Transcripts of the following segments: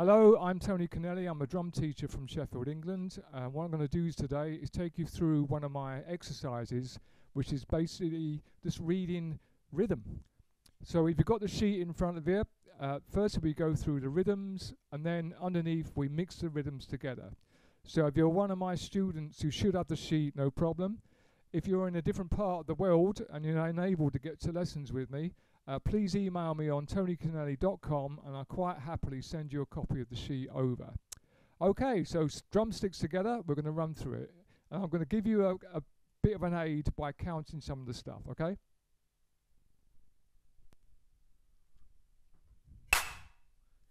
Hello, I'm Toni Cannelli. I'm a drum teacher from Sheffield, England. Uh, what I'm going to do today is take you through one of my exercises, which is basically just reading rhythm. So if you've got the sheet in front of you, uh, first we go through the rhythms, and then underneath we mix the rhythms together. So if you're one of my students, you should have the sheet, no problem. If you're in a different part of the world and you're unable to get to lessons with me, uh, please email me on tonicannelli.com and I'll quite happily send you a copy of the sheet over. Okay, so drumsticks together, we're going to run through it. And I'm going to give you a, a bit of an aid by counting some of the stuff, okay?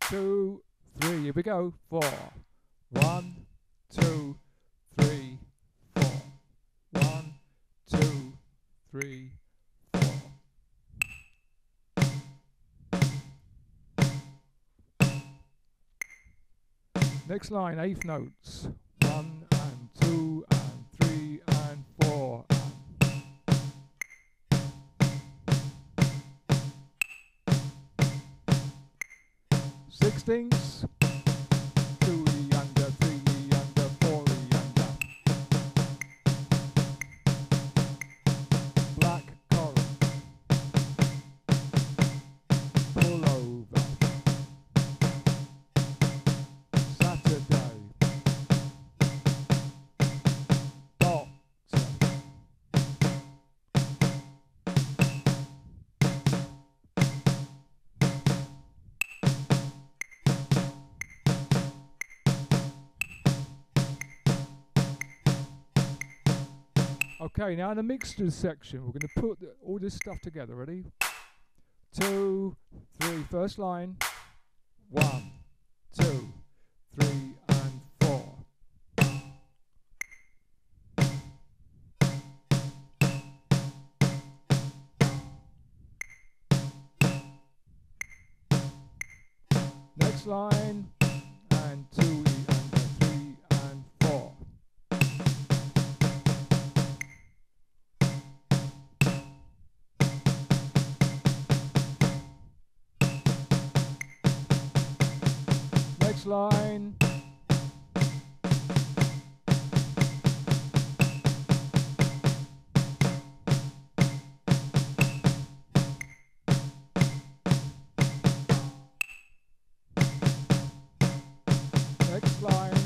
Two, three, here we go. Four. One, two, Next line, eighth notes. One and two and three and four. Sixteenths. Okay, now in the mixtures section, we're going to put the, all this stuff together. Ready? Two, three. First line. One, two, three, and four. Next line. Line. Next line.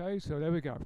Okay, so there we go.